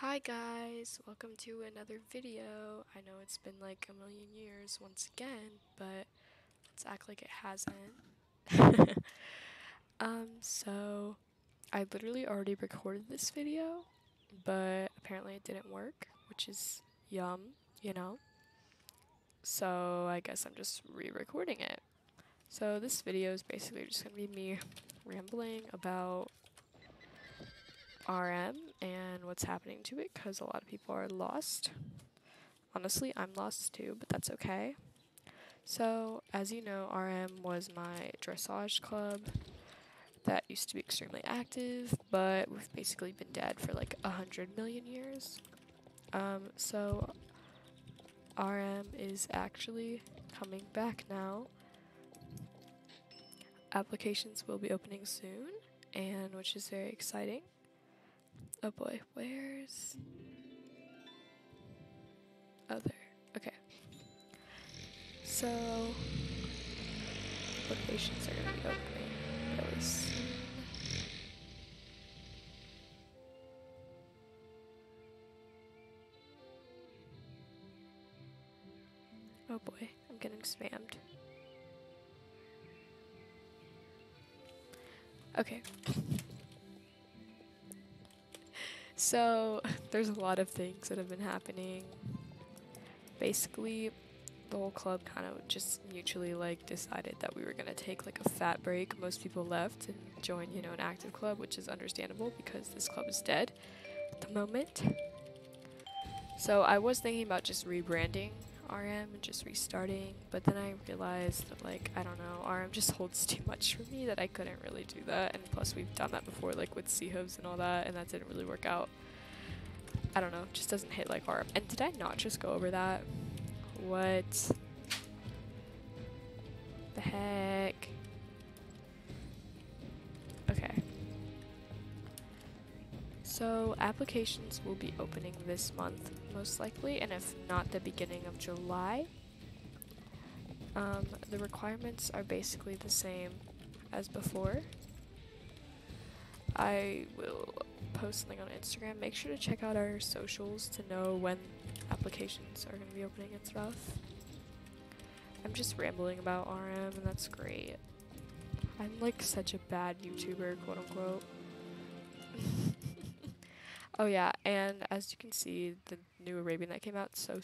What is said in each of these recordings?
Hi guys, welcome to another video. I know it's been like a million years once again, but let's act like it hasn't. um, so I literally already recorded this video, but apparently it didn't work, which is yum, you know. So I guess I'm just re-recording it. So this video is basically just gonna be me rambling about RM and what's happening to it because a lot of people are lost. Honestly, I'm lost too, but that's okay. So, as you know, RM was my dressage club that used to be extremely active, but we've basically been dead for like a hundred million years. Um, so, RM is actually coming back now. Applications will be opening soon, and which is very exciting. Oh boy, where's. There. Okay. So. Locations are gonna be opening really soon. Oh boy, I'm getting spammed. Okay. So, there's a lot of things that have been happening. Basically, the whole club kind of just mutually like decided that we were gonna take like a fat break. Most people left and joined, you know, an active club, which is understandable because this club is dead at the moment. So I was thinking about just rebranding RM and just restarting, but then I realized that like I don't know, RM just holds too much for me that I couldn't really do that. And plus we've done that before like with Sea Hooves and all that and that didn't really work out. I don't know, just doesn't hit like RM. And did I not just go over that? What the heck? So applications will be opening this month, most likely, and if not the beginning of July. Um, the requirements are basically the same as before. I will post something on Instagram. Make sure to check out our socials to know when applications are going to be opening and stuff. I'm just rambling about RM, and that's great. I'm like such a bad YouTuber, quote unquote. oh yeah, and as you can see, the new Arabian that came out so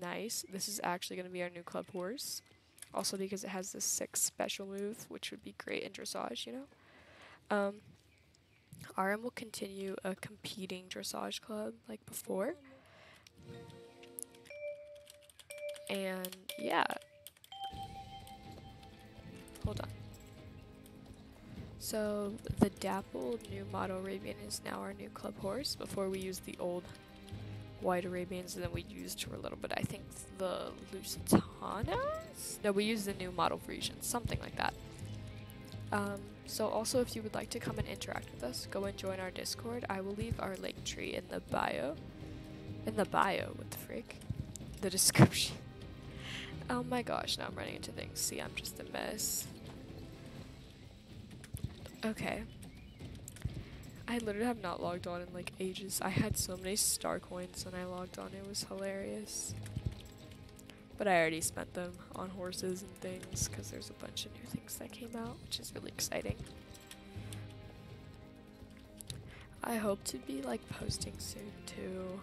nice. This is actually going to be our new club horse. Also because it has this six special move, which would be great in dressage, you know. Um, RM will continue a competing dressage club like before. And yeah. Hold on. So the dappled new model Arabian is now our new club horse. Before we used the old white Arabians and then we used for a little bit I think the Lusitanas? No, we used the new model Parisians, something like that. Um, so also if you would like to come and interact with us, go and join our Discord. I will leave our link tree in the bio. In the bio, what the frick? The description. Oh my gosh, now I'm running into things. See, I'm just a mess. Okay. I literally have not logged on in like ages. I had so many star coins when I logged on, it was hilarious. But I already spent them on horses and things because there's a bunch of new things that came out, which is really exciting. I hope to be like posting soon too.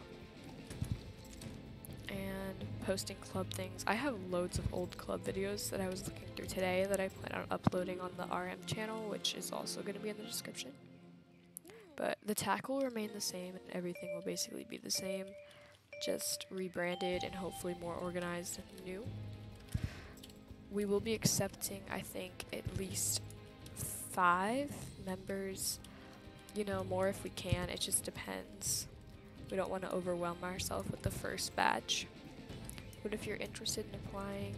Posting club things. I have loads of old club videos that I was looking through today that I plan on uploading on the RM channel, which is also going to be in the description. But the tackle will remain the same and everything will basically be the same, just rebranded and hopefully more organized and new. We will be accepting, I think, at least five members, you know, more if we can. It just depends. We don't want to overwhelm ourselves with the first batch. But if you're interested in applying,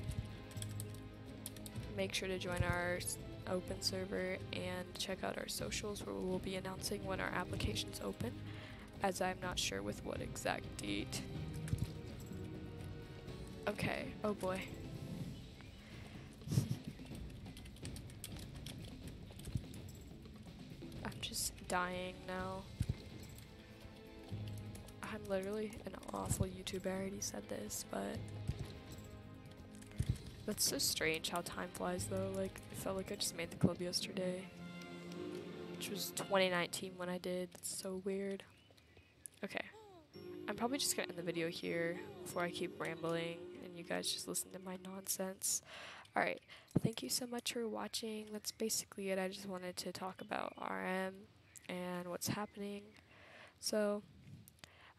make sure to join our open server and check out our socials where we will be announcing when our applications open, as I'm not sure with what exact date. Okay, oh boy. I'm just dying now. I'm literally an awful YouTuber. I already said this, but that's so strange how time flies though. Like, it felt like I just made the club yesterday, which was 2019 when I did. It's so weird. Okay, I'm probably just gonna end the video here before I keep rambling and you guys just listen to my nonsense. Alright, thank you so much for watching. That's basically it. I just wanted to talk about RM and what's happening. So,